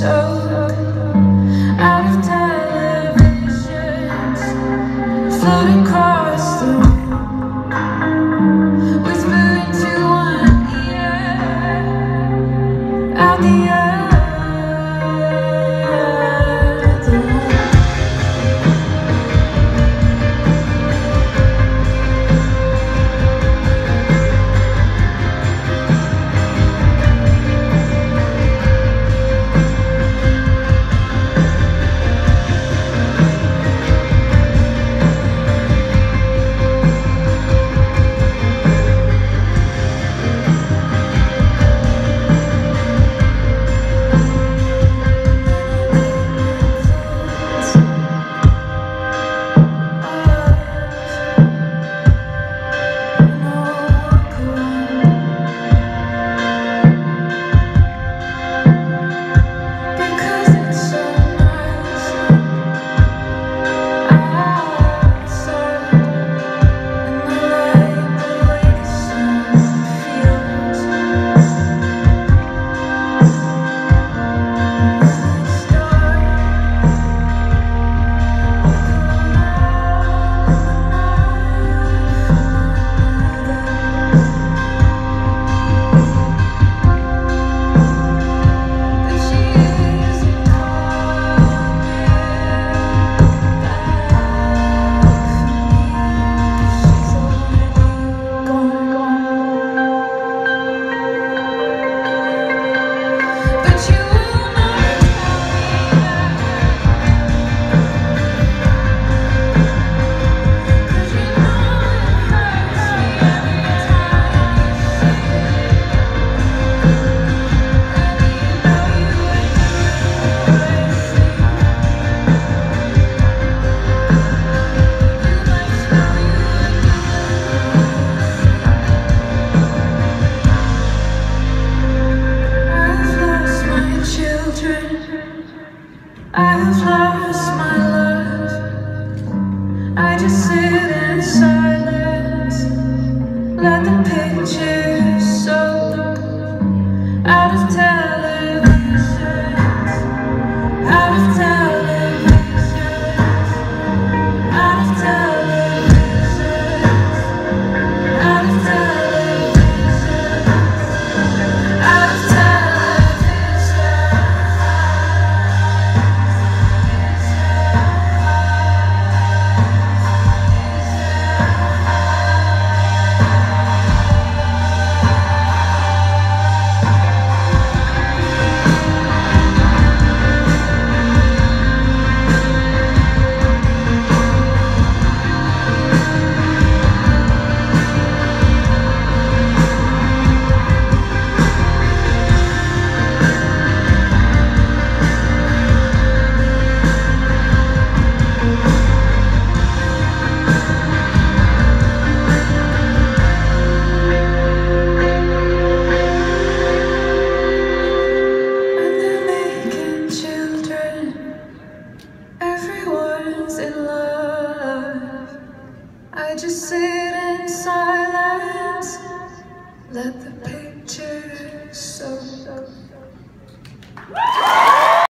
so out of town. I just sit in silence, let the picture soak.